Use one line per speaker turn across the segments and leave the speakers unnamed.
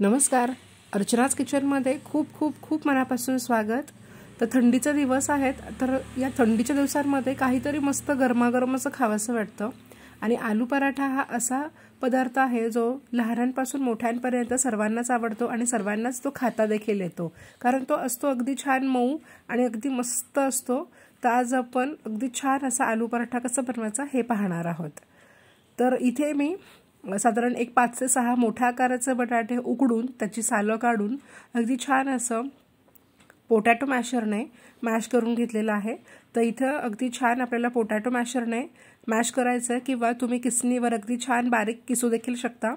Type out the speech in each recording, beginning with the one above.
नमस्कार. अर्चनाच किचनमध्ये खूप खूप खूप मनापासून स्वागत. तर थंडीचे दिवस आहेत तर या थंडीच्या दिवसांमध्ये काहीतरी मस्त गरमागरम असं खावंसं वाटतं. आणि आलू पराठा हा असा पदार्थ आहे जो लहानांपासून मोठ्यांपर्यंत सर्वांनाच आवडतो आणि सर्वांनाच तो खाता देखील येतो. कारण तो असतो अगदी छान मऊ आणि अगदी मस्त असतो. तर आज आपण अगदी छान असा आलू पराठा कसा बनवायचा हे पाहणार आहोत. तर इथे मी साधारण एक पाच ते सहा मोठ्या आकाराचे बटाटे उकडून त्याची सालं काढून अगदी छान असं पोटॅटो मॅशरने मॅश करून घेतलेलं आहे. तर इथं अगदी छान आपल्याला पोटॅटो मॅशरने मॅश करायचं आहे किंवा तुम्ही किसणीवर अगदी छान बारीक किसू देखील शकता.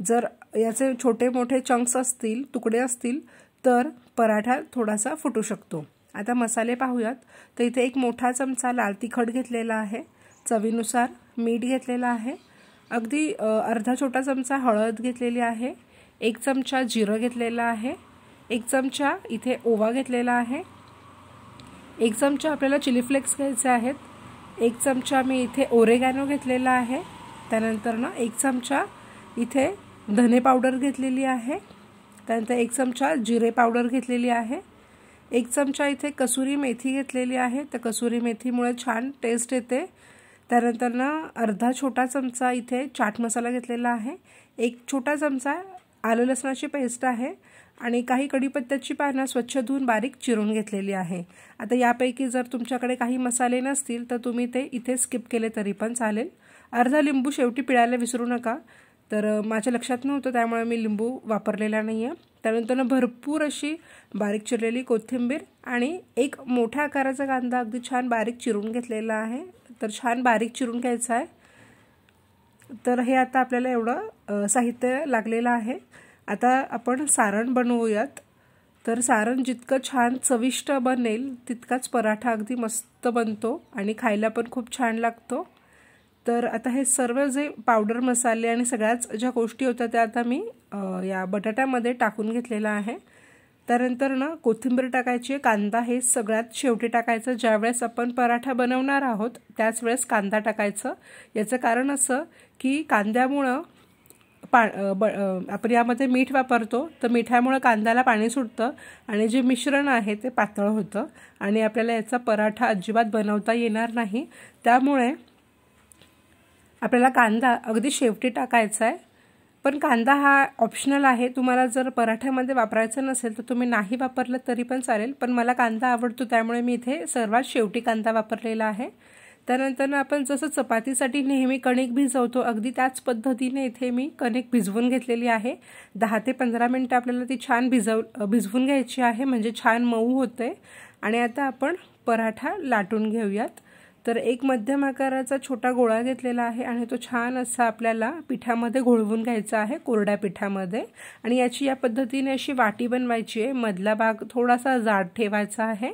जर याचे छोटे मोठे चंक्स असतील तुकडे असतील तर पराठा थोडासा फुटू शकतो. आता मसाले पाहूयात. तर इथे एक मोठा चमचा लाल तिखट घेतलेला आहे. चवीनुसार मीठ घेतलेलं आहे. अगदी अर्धा छोटा चमचा हळद घेतलेली आहे एक चमचा जिरं घेतलेला आहे एक चमचा इथे ओवा घेतलेला आहे एक चमचा आपल्याला चिली फ्लेक्स घ्यायचे आहेत एक चमचा मी इथे ओरेगॅनो घेतलेला आहे त्यानंतर ना एक चमचा इथे धने पावडर घेतलेली आहे त्यानंतर एक चमचा जिरे पावडर घेतलेली आहे एक चमचा इथे कसुरी मेथी घेतलेली आहे तर कसुरी मेथीमुळे छान टेस्ट येते. त्यानंतर ना अर्धा छोटा चमचा इथे चाट मसाला घेतलेला आहे. एक छोटा चमचा आलं लसणाची पेस्ट आहे आणि काही कढीपत्त्याची पानं स्वच्छ धुवून बारीक चिरून घेतलेली आहे. आता यापैकी जर तुमच्याकडे काही मसाले नसतील तर तुम्ही ते इथे स्किप केले तरी पण चालेल. अर्धा लिंबू शेवटी पिळायला विसरू नका. तर माझ्या लक्षात नव्हतं त्यामुळे मी लिंबू वापरलेला नाही आहे त्यानंतर भरपूर अशी बारीक चिरलेली कोथिंबीर आणि एक मोठ्या आकाराचा कांदा अगदी छान बारीक चिरून घेतलेला आहे. तर छान बारीक चिरून घ्यायचं आहे. तर हे आता आपल्याला एवढं साहित्य लागलेलं आहे. आता आपण सारण बनवूयात. तर सारण जितकं छान चविष्ट बनेल तितकाच पराठा अगदी मस्त बनतो आणि खायला पण खूप छान लागतो. तर आता हे सर्व जे पावडर मसाले आणि सगळ्याच ज्या गोष्टी होत्या त्या आता मी या बटाट्यामध्ये टाकून घेतलेला आहे. त्यानंतर ना कोथिंबीर टाकायची कांदा हे सगळ्यात शेवटी टाकायचं. ज्यावेळेस आपण पराठा बनवणार आहोत त्याच वेळेस कांदा टाकायचं. याचं कारण असं की कांद्यामुळं पा ब आपण यामध्ये मीठ वापरतो तर मिठामुळं कांद्याला पाणी सुटतं आणि जे मिश्रण आहे ते पातळ होतं आणि आपल्याला याचा पराठा अजिबात बनवता येणार नाही. त्यामुळे आपल्याला कांदा अगदी शेवटी टाकायचा आहे पण कांदा हा ऑप्शनल आहे. तुम्हाला जर पराठ्यामध्ये वापरायचा नसेल तर तुम्ही नाही वापरलं तरी पण चालेल. पण मला कांदा आवडतो त्यामुळे मी इथे सर्वात शेवटी कांदा वापरलेला आहे. त्यानंतर आपण जसं चपातीसाठी नेहमी कणिक भिजवतो अगदी त्याच पद्धतीने इथे मी कणिक भिजवून घेतलेली आहे. दहा ते पंधरा मिनटं आपल्याला ती छान भिजव भिजवून घ्यायची आहे म्हणजे छान मऊ होते आणि आता आपण पराठा लाटून घेऊयात. तर एक मध्यम आकाराचा छोटा गोळा घेतलेला आहे आणि तो छान असा आपल्याला पिठामध्ये घोळवून घ्यायचा आहे कोरड्या पिठामध्ये. आणि याची या पद्धतीने अशी वाटी बनवायची आहे. मधला भाग थोडासा जाड ठेवायचा आहे.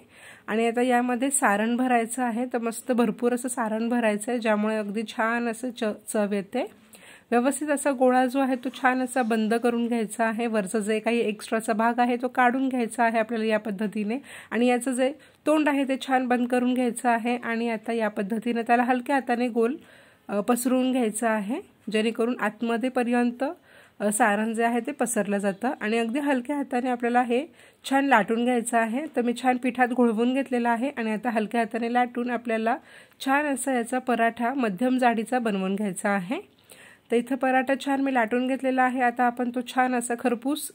आणि आता यामध्ये सारण भरायचं आहे. तर मस्त भरपूर असं सारण भरायचं आहे ज्यामुळे अगदी छान असं च चव येते. व्यवस्थित असा गोळा जो आहे तो छान असा बंद करून घ्यायचा आहे. वरचं जे काही एक्स्ट्राचा भाग आहे तो काढून घ्यायचा आहे आपल्याला या पद्धतीने. आणि याचं जे तोंड आहे ते छान बंद करून घ्यायचं आहे. आणि आता या पद्धतीने त्याला हलक्या हाताने गोल पसरवून घ्यायचं आहे. जेणेकरून आतमध्ये पर्यंत सारण जे आहे ते पसरलं जातं. आणि अगदी हलक्या हाताने आपल्याला हे छान लाटून घ्यायचं आहे. तर मी छान पिठात घोळवून घेतलेलं आहे. आणि आता हलक्या हाताने लाटून आपल्याला छान असा याचा पराठा मध्यम जाडीचा बनवून घ्यायचा आहे. तर इथं पराठा छान मी लाटून घेतलेला आहे. आता आपण तो छान असा खरपूस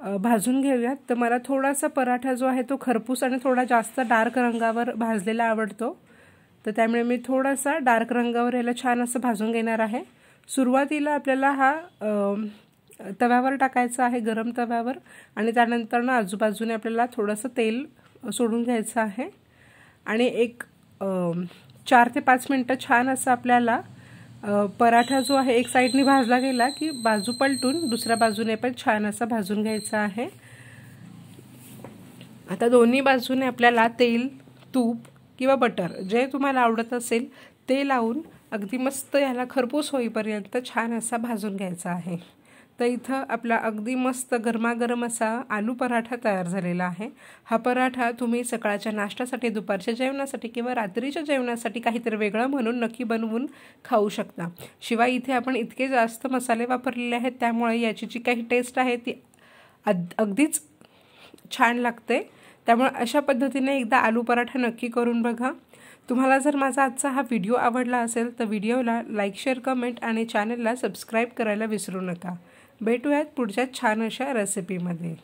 भाजून घेऊयात. तर मला थोडासा पराठा जो आहे तो खरपूस आणि थोडा जास्त डार्क रंगावर भाजलेला आवडतो. तर त्यामुळे मी थोडासा डार्क रंगावर याला छान असं भाजून घेणार आहे. सुरुवातीला आपल्याला हा तव्यावर टाकायचा आहे गरम तव्यावर. आणि त्यानंतर ना आजूबाजूने आपल्याला थोडंसं तेल सोडून घ्यायचं आहे. आणि एक चार ते पाच मिनटं छान असं आपल्याला पराठा जो आहे एक साईडने भाजला गेला की बाजू पलटून दुसऱ्या बाजूने पण छान असा भाजून घ्यायचा आहे. आता दोन्ही बाजूने आपल्याला तेल तूप किंवा बटर जे तुम्हाला आवडत असेल ते लावून अगदी मस्त याला खरपूस होईपर्यंत छान असा भाजून घ्यायचा आहे. तर इथं आपला अगदी मस्त गरमागरम असा आलू पराठा तयार झालेला आहे. हा पराठा तुम्ही सकाळच्या नाश्त्यासाठी दुपारच्या जेवणासाठी किंवा रात्रीच्या जेवणासाठी काहीतरी वेगळं म्हणून नक्की बनवून खाऊ शकता. शिवाय इथे आपण इतके जास्त मसाले वापरलेले आहेत त्यामुळे याची जी काही टेस्ट आहे ती अगदीच छान लागते. त्यामुळे अशा पद्धतीने एकदा आलू पराठा नक्की करून बघा. तुम्हाला जर माझा आजचा हा व्हिडिओ आवडला असेल तर व्हिडिओला लाईक शेअर कमेंट आणि चॅनलला सबस्क्राईब करायला विसरू नका. भेटूयात पुढच्या छान अशा रेसिपीमध्ये